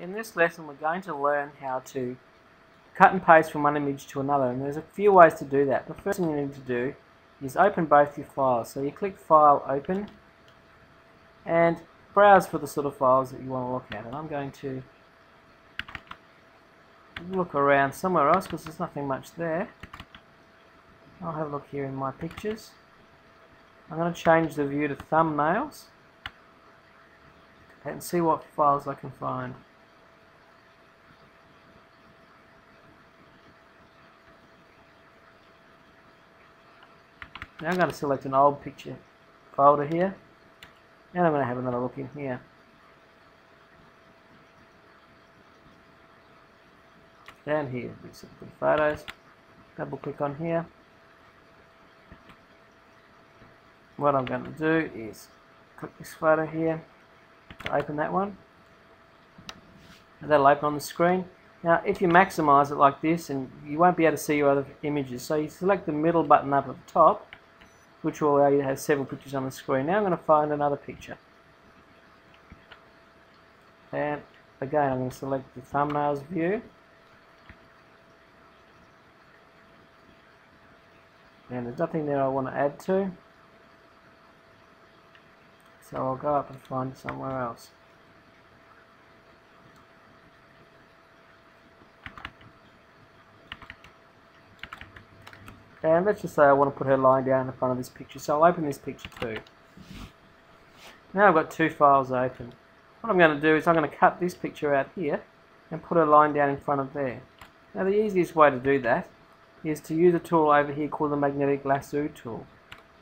In this lesson we're going to learn how to cut and paste from one image to another and there's a few ways to do that. The first thing you need to do is open both your files. So you click File, Open and browse for the sort of files that you want to look at and I'm going to look around somewhere else because there's nothing much there. I'll have a look here in my pictures. I'm going to change the view to thumbnails and see what files I can find. Now I'm going to select an old picture folder here and I'm going to have another look in here. Down here, good photos. Double click on here. What I'm going to do is click this photo here, open that one. And that'll open on the screen. Now if you maximize it like this and you won't be able to see your other images so you select the middle button up at the top which will allow you to have several pictures on the screen. Now I'm going to find another picture. And again, I'm going to select the thumbnails view. And there's nothing there I want to add to. So I'll go up and find somewhere else. And let's just say I want to put her lying down in front of this picture. So I'll open this picture too. Now I've got two files open. What I'm going to do is I'm going to cut this picture out here and put her lying down in front of there. Now the easiest way to do that is to use a tool over here called the magnetic lasso tool.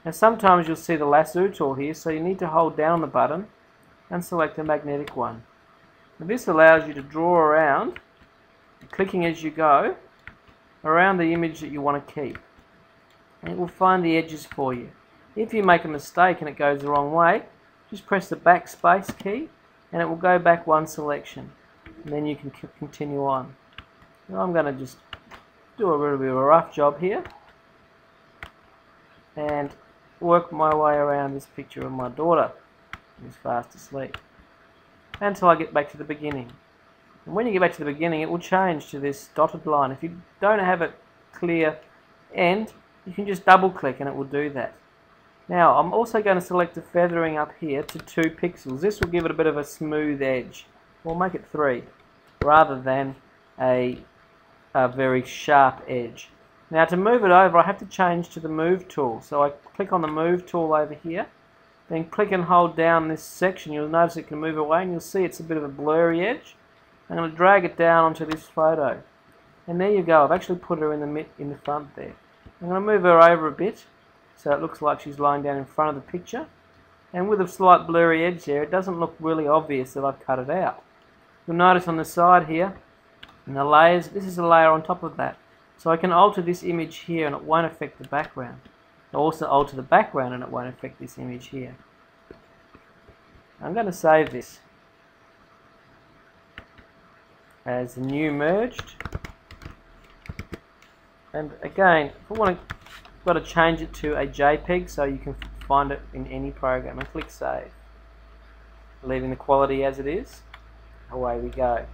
Now sometimes you'll see the lasso tool here so you need to hold down the button and select the magnetic one. Now this allows you to draw around, clicking as you go, around the image that you want to keep and it will find the edges for you. If you make a mistake and it goes the wrong way, just press the backspace key and it will go back one selection and then you can continue on. Now I'm going to just do a little bit of a rough job here and work my way around this picture of my daughter who's fast asleep until I get back to the beginning. And when you get back to the beginning it will change to this dotted line. If you don't have it clear end, you can just double click and it will do that. Now I'm also going to select the feathering up here to 2 pixels. This will give it a bit of a smooth edge. We'll make it 3 rather than a, a very sharp edge. Now to move it over I have to change to the move tool. So I click on the move tool over here then click and hold down this section. You'll notice it can move away and you'll see it's a bit of a blurry edge. I'm going to drag it down onto this photo. And there you go. I've actually put her in the in the front there. I'm going to move her over a bit so it looks like she's lying down in front of the picture and with a slight blurry edge there it doesn't look really obvious that I've cut it out. You'll notice on the side here in the layers this is a layer on top of that so I can alter this image here and it won't affect the background. I'll also alter the background and it won't affect this image here. I'm going to save this as new merged and again, if I want to, got to change it to a JPEG so you can find it in any program and click Save. Leaving the quality as it is, away we go.